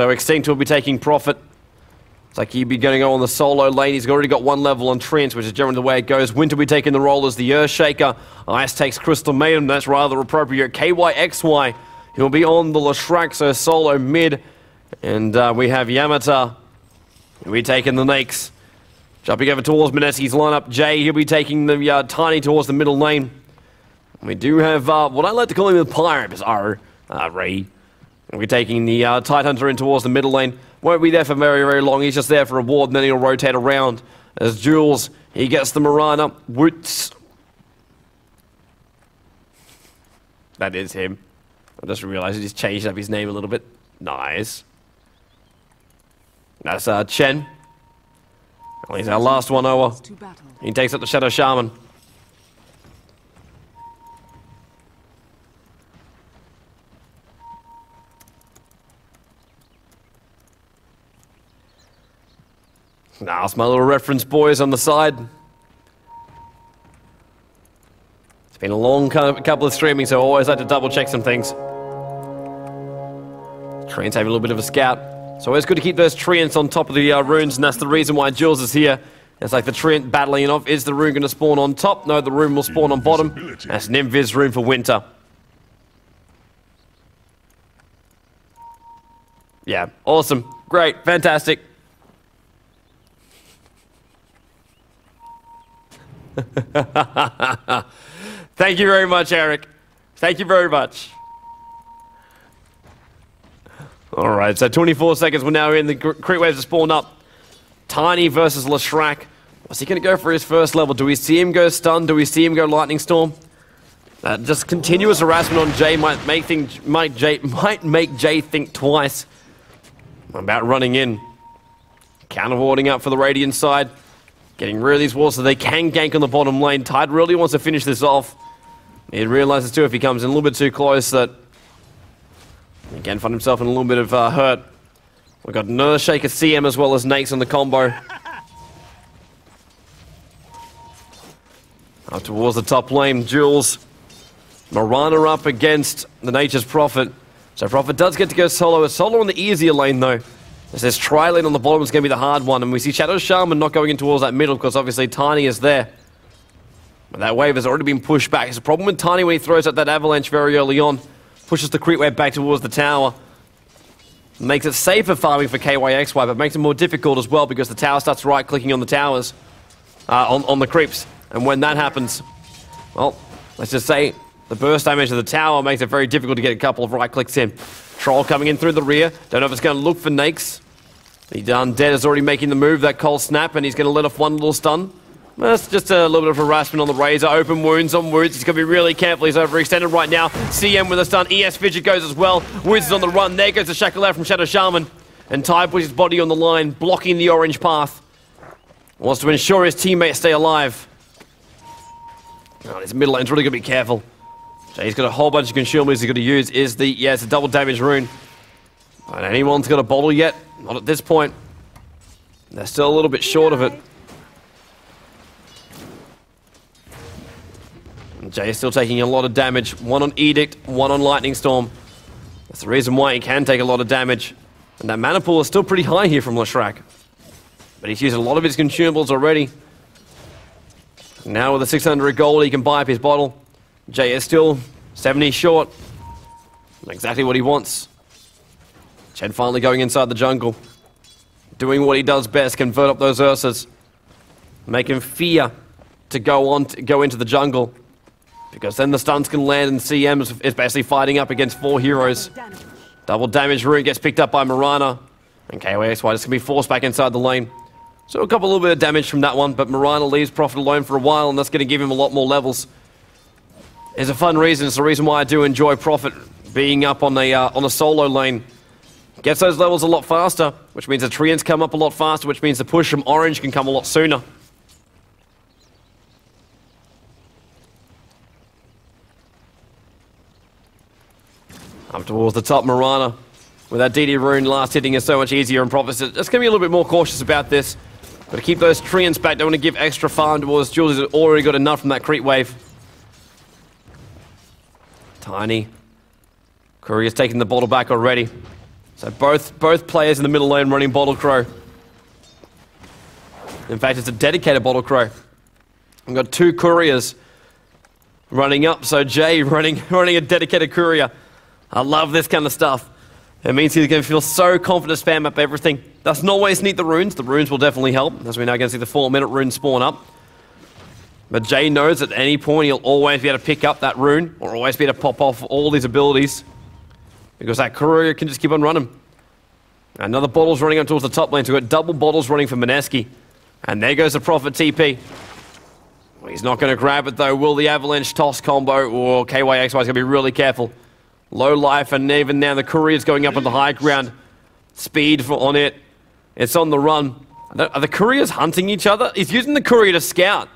So Extinct will be taking Prophet. It's like he'd be going on the solo lane. He's already got one level on Treant, which is generally the way it goes. Winter will be taking the role as the Earthshaker. Ice takes Crystal Maiden. That's rather appropriate. KYXY, he'll be on the Leshrac, so solo mid. And uh, we have Yamata. He'll be taking the Naix. Jumping over towards Mineski's lineup. Jay, he'll be taking the uh, Tiny towards the middle lane. We do have uh, what I like to call him the Pirate, Bizarro, uh, Ray. We're taking the uh, Tidehunter in towards the middle lane. Won't be there for very, very long. He's just there for a ward, and then he'll rotate around. As Jules, he gets the Mirana. Woots. That is him. I just realized he's changed up his name a little bit. Nice. That's uh, Chen. Well, he's our last one over. He takes up the Shadow Shaman. Nah, that's my little reference, boys, on the side. It's been a long couple of streaming, so I always like to double check some things. Treants having a little bit of a scout. So always good to keep those Treants on top of the uh, runes, and that's the reason why Jules is here. It's like the Treant battling off. Is the rune going to spawn on top? No, the rune will spawn on bottom. That's an Invis rune for winter. Yeah, awesome. Great, fantastic. Thank you very much, Eric. Thank you very much. All right, so 24 seconds. We're now in the Creep Waves are spawned up. Tiny versus Leshrac. What's he going to go for his first level? Do we see him go stun? Do we see him go lightning storm? Uh, just continuous harassment on Jay might make think might Jay might make Jay think twice about running in. Counter warding up for the Radiant side. Getting rid of these walls so they can gank on the bottom lane. Tide really wants to finish this off. He realizes too if he comes in a little bit too close that he can find himself in a little bit of uh, hurt. We've got Earthshaker CM as well as Naix on the combo. Up towards the top lane, Jules. Mirana up against the Nature's Prophet. So Prophet does get to go solo. A solo on the easier lane though. This tri-lane on the bottom is going to be the hard one, and we see Shadow Shaman not going in towards that middle because obviously Tiny is there. But that wave has already been pushed back. It's a problem with Tiny when he throws out that avalanche very early on. Pushes the creep wave back towards the tower. Makes it safer farming for KYXY, but makes it more difficult as well because the tower starts right-clicking on the towers, uh, on, on the creeps. And when that happens, well, let's just say the burst damage of the tower makes it very difficult to get a couple of right-clicks in. Troll coming in through the rear. Don't know if it's going to look for Naix. The Undead is already making the move, that cold snap, and he's going to let off one little stun. That's just a little bit of harassment on the Razor. Open wounds on Woods. He's going to be really careful. He's overextended right now. CM with a stun. ES Fidget goes as well. Woods is on the run. There goes the out from Shadow Shaman. And Ty puts his body on the line, blocking the orange path. Wants to ensure his teammates stay alive. Oh, this middle lane's really going to be careful. So he's got a whole bunch of consumables he's going to use. Is the, yeah, it's a double damage rune. And anyone's got a bottle yet? Not at this point. They're still a little bit short of it. And Jay is still taking a lot of damage. One on Edict, one on Lightning Storm. That's the reason why he can take a lot of damage. And that mana pool is still pretty high here from Leshrac. But he's used a lot of his consumables already. Now with the 600 gold, he can buy up his bottle. Jay is still 70 short. Exactly what he wants. Chen finally going inside the jungle. Doing what he does best, convert up those Ursas. Make him fear to go on to go into the jungle. Because then the stuns can land and CM is, is basically fighting up against four heroes. Double damage rune gets picked up by Mirana. And KYXY going to be forced back inside the lane. So a couple little bit of damage from that one, but Mirana leaves Prophet alone for a while, and that's going to give him a lot more levels. It's a fun reason. It's the reason why I do enjoy Prophet being up on the, uh, on a solo lane. Gets those levels a lot faster, which means the Treants come up a lot faster, which means the push from Orange can come a lot sooner. Up towards the top, Mirana. With that DD rune last hitting is so much easier and Prophet just going to be a little bit more cautious about this. Got to keep those Treants back. Don't want to give extra farm towards Jules. Has already got enough from that creep wave. Tiny. Courier's taking the bottle back already. So both both players in the middle lane running Bottle Crow. In fact, it's a dedicated Bottle Crow. We've got two couriers running up. So Jay running running a dedicated courier. I love this kind of stuff. It means he's going to feel so confident to spam up everything. Doesn't always need the runes. The runes will definitely help, as we're now going to see the four-minute rune spawn up. But Jay knows at any point he'll always be able to pick up that rune, or always be able to pop off all these abilities. Because that courier can just keep on running. Another bottle's running up towards the top lane, so we've got double bottles running for Mineski. And there goes the Prophet TP. Well, he's not going to grab it though. Will the Avalanche toss combo? Or KYXY is going to be really careful. Low life, and even now the courier's going up on the high ground. Speed for, on it. It's on the run. Are the couriers hunting each other? He's using the courier to scout.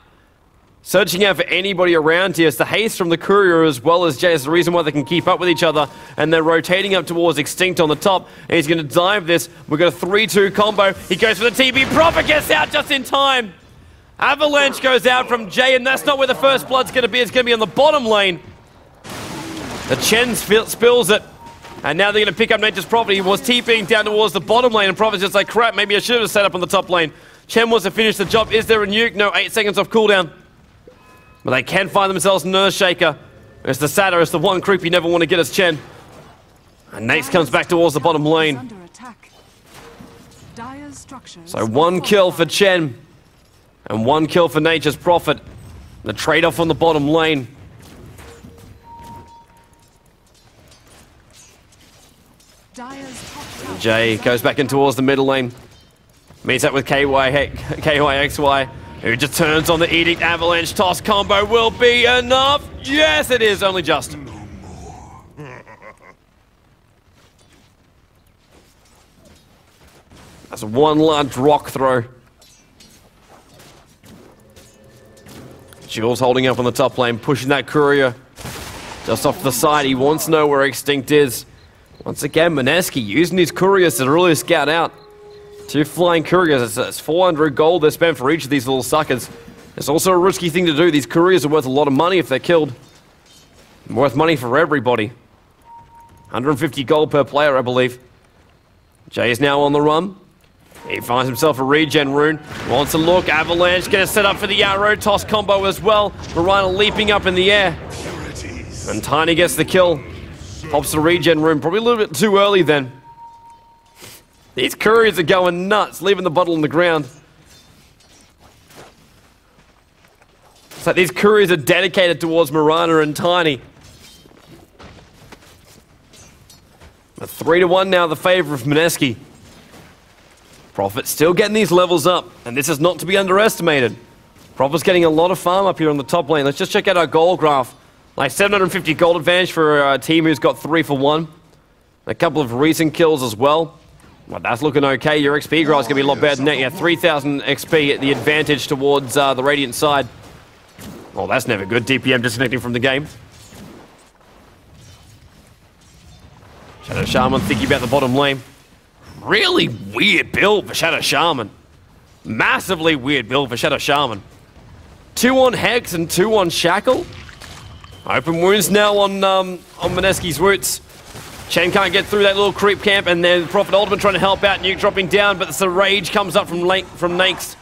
Searching out for anybody around here. It's the haste from the courier as well as Jay. It's the reason why they can keep up with each other. And they're rotating up towards Extinct on the top. And he's going to dive this. We've got a 3-2 combo. He goes for the TP. Prophet gets out just in time. Avalanche goes out from Jay, and that's not where the first blood's going to be. It's going to be on the bottom lane. The Chen spills it. And now they're going to pick up Nature's Prophet. He was TPing down towards the bottom lane, and Prophet's just like, crap, maybe I should have set up on the top lane. Chen wants to finish the job. Is there a nuke? No, eight seconds off cooldown. But they can find themselves an Earthshaker. It's the Satyr, it's the one creep you never want to get as Chen. And Naix comes back towards the bottom lane. So one kill for Chen. And one kill for Nature's Prophet. The trade-off on the bottom lane. Jay goes back in towards the middle lane. Meets up with KY, KYXY, who just turns on the Edict Avalanche toss combo. Will be enough. Yes, it is. Only just. That's one large rock throw. Jules holding up on the top lane, pushing that courier just off the side. He wants to know where Extinct is. Once again, Mineski using his couriers to really scout out. Two flying couriers. It's 400 gold they spent for each of these little suckers. It's also a risky thing to do. These couriers are worth a lot of money if they're killed. Worth money for everybody. 150 gold per player, I believe. Jay is now on the run. He finds himself a regen rune. Wants to look. Avalanche gonna set up for the arrow toss combo as well. Mirana leaping up in the air. And Tiny gets the kill. Pops the regen rune, probably a little bit too early then. These couriers are going nuts, leaving the bottle on the ground. It's like these couriers are dedicated towards Mirana and Tiny. A 3 to 1 now, the favour of Mineski. Prophet still getting these levels up, and this is not to be underestimated. Prophet's getting a lot of farm up here on the top lane. Let's just check out our goal graph. Like 750 gold advantage for a team who's got three for one. A couple of recent kills as well. Well, that's looking okay. Your XP growth is going to be a lot better than that. Yeah, 3,000 XP at the advantage towards uh, the Radiant side. Oh, that's never good. DPM disconnecting from the game. Shadow Shaman thinking about the bottom lane. Really weird build for Shadow Shaman. Massively weird build for Shadow Shaman. Two on Hex and two on Shackle. Open wounds now on um, on Mineski's roots. Chen can't get through that little creep camp, and then Prophet Ultimate trying to help out. Nuke dropping down, but the rage comes up from late from Naix.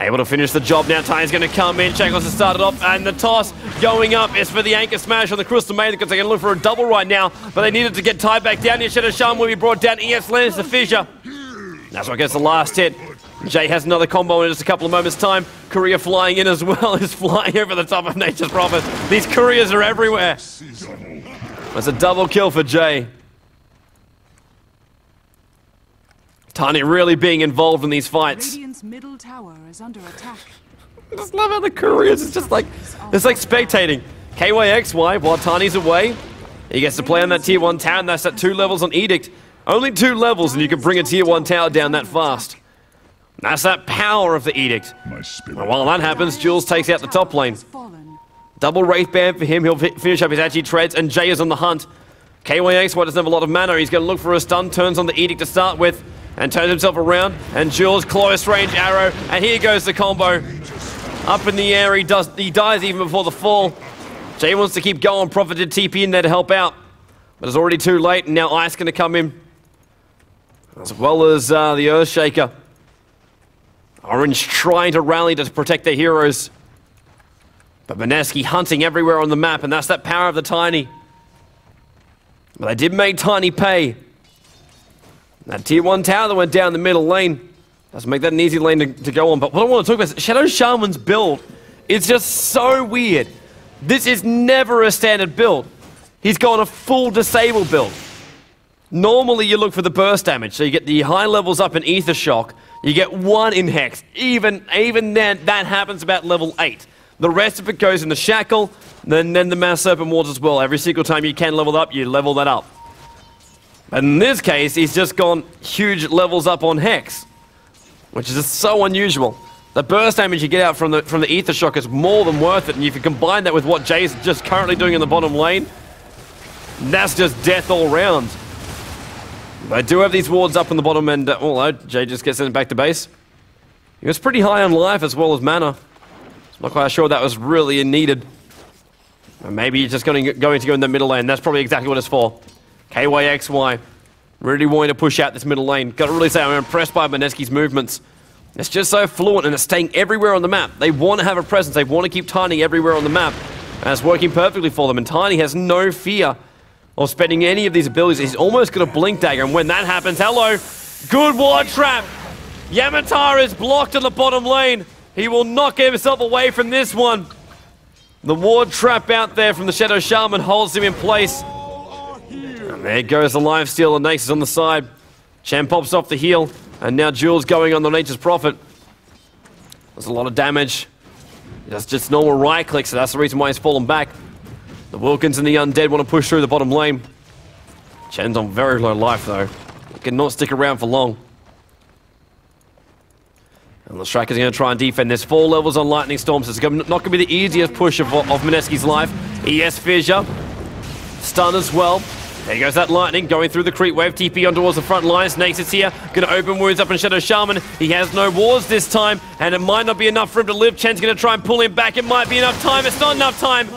Able to finish the job now. Tiny's going to come in. Shackles has started off, and the toss going up is for the anchor smash on the Crystal Maiden because they're going to look for a double right now, but they needed to get tied back down here. Shadow Shaman will be brought down. ES lands the fissure. That's what gets the last hit. Jay has another combo in just a couple of moments' time. Courier flying in as well is flying over the top of Nature's Prophet. These couriers are everywhere. That's a double kill for Jay. Tiny really being involved in these fights. Radiant's middle tower is under attack. I just love how the Koreans is just like it's like spectating. KYXY while Tiny's away. He gets to play on that tier 1 tower and that's at two levels on Edict. Only two levels and you can bring a tier 1 tower down that fast. That's that power of the Edict. And while that happens, Jules takes out the top lane. Double Wraith Band for him. He'll finish up his Agi Treads, and Jay is on the hunt. KYXY doesn't have a lot of mana. He's going to look for a stun. Turns on the Edict to start with, and turns himself around. And Jules, close range arrow, and here goes the combo. Up in the air, he does. He dies even before the fall. Jay wants to keep going. Prophet did TP in there to help out, but it's already too late. And now Ice going to come in. as well as uh, the Earthshaker. Orange trying to rally to protect their heroes. But Mineski hunting everywhere on the map, and that's that power of the Tiny. But they did make Tiny pay. That tier 1 tower that went down the middle lane doesn't make that an easy lane to, to go on. But what I want to talk about is Shadow Shaman's build. It's just so weird. This is never a standard build. He's gone a full disable build. Normally you look for the burst damage, so you get the high levels up in Ether Shock, you get one in Hex. Even, even then, that happens about level 8. The rest of it goes in the Shackle, then, then the Mass Serpent Wards as well. Every single time you can level up, you level that up. And in this case, he's just gone huge levels up on Hex, which is just so unusual. The burst damage you get out from the, from the Ether Shock is more than worth it, and if you combine that with what Jay's just currently doing in the bottom lane, that's just death all round. I do have these wards up in the bottom, and uh, oh, Jay just gets sent back to base. He was pretty high on life as well as mana. Not quite sure that was really needed. maybe he's just going to, going to go in the middle lane. That's probably exactly what it's for. KYXY. Really wanting to push out this middle lane. Got to really say I'm impressed by Mineski's movements. It's just so fluent and it's staying everywhere on the map. They want to have a presence. They want to keep Tiny everywhere on the map. And it's working perfectly for them. And Tiny has no fear of spending any of these abilities. He's almost got a Blink Dagger. And when that happens, hello, good ward trap. Yamatar is blocked in the bottom lane. He will not get himself away from this one. The ward trap out there from the Shadow Shaman holds him in place. And there goes the life steal, and Naix is on the side. Chen pops off the heal, and now Jules going on the Nature's Prophet. There's a lot of damage. That's just normal right click, so that's the reason why he's fallen back. The Wilkins and the Undead want to push through the bottom lane. Chen's on very low life, though. He cannot stick around for long. And the Striker's going to try and defend. There's four levels on Lightning Storm, so it's not going to be the easiest push of, of Mineski's life. ES Fissure. Stun as well. There goes that lightning going through the creep wave. TP on towards the front lines. Naix is here. Going to open wounds up in Shadow Shaman. He has no wards this time, and it might not be enough for him to live. Chen's going to try and pull him back. It might be enough time. It's not enough time.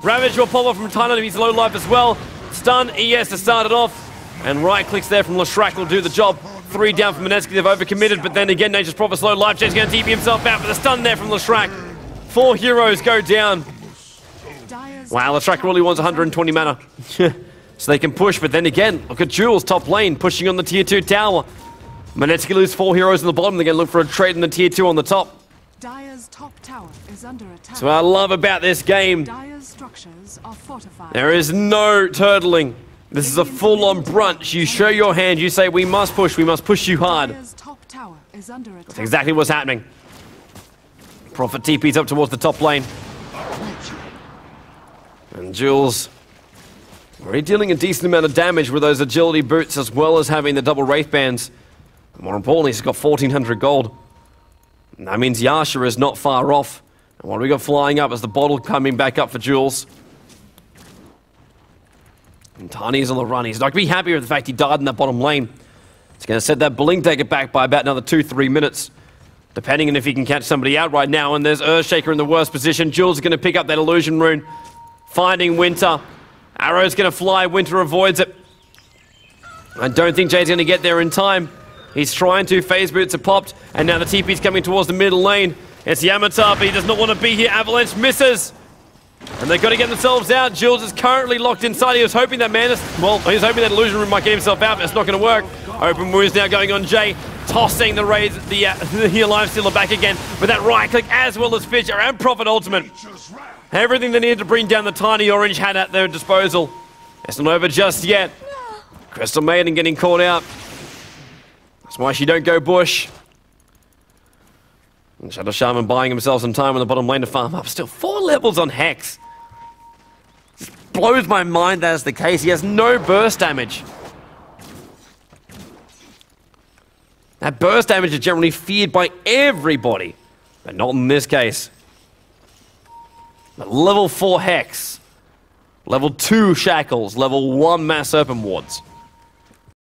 Ravage will pop off from Tyler. He's low life as well. Stun ES to start it off. And right clicks there from Leshrac will do the job. Three down from Mineski. They've overcommitted, but then again, Nature's Prophet's slow. life. Going to TP himself out, but the stun there from Leshrac. Four heroes go down. Wow, Leshrac really wants 120 mana. so they can push, but then again, look at Jules, top lane, pushing on the tier 2 tower. Mineski lose four heroes in the bottom. They're going to look for a trade in the tier 2 on the top. Top tower is under attack. So I love about this game. Dire's structures are fortified. There is no turtling. This is a full-on brunch. You show your hand, you say, we must push, we must push you hard. That's exactly what's happening. Prophet TP's up towards the top lane. And Jules already dealing a decent amount of damage with those agility boots as well as having the double Wraith Bands. More importantly, he's got 1400 gold. And that means Yasha is not far off. And what do we got flying up is the bottle coming back up for Jules. And Tiny's on the run. He's not going to be happy with the fact he died in that bottom lane. It's going to set that Blink Dagger back by about another two, three minutes. Depending on if he can catch somebody out right now. And there's Earthshaker in the worst position. Jules is going to pick up that Illusion Rune. Finding Winter. Arrow's going to fly. Winter avoids it. I don't think Jay's going to get there in time. He's trying to. Phase boots are popped. And now the TP's coming towards the middle lane. It's Yamatar, but he does not want to be here. Avalanche misses. And they've got to get themselves out. Jules is currently locked inside. He was hoping that Manus, well, he was hoping that Illusion Rune might get himself out, but it's not going to work. Open wounds now going on Jay, tossing the raise, the, uh, the Alive Stealer back again with that right click, as well as Fissure and Prophet Ultimate. Everything they needed to bring down the tiny orange had at their disposal. It's not over just yet. Crystal Maiden getting caught out. That's why she don't go bush. Shadow Shaman buying himself some time on the bottom lane to farm up. Still four levels on Hex. Blows my mind that is the case. He has no burst damage. That burst damage is generally feared by everybody, but not in this case. But level 4 Hex, level 2 Shackles, level 1 Mass Serpent Wards.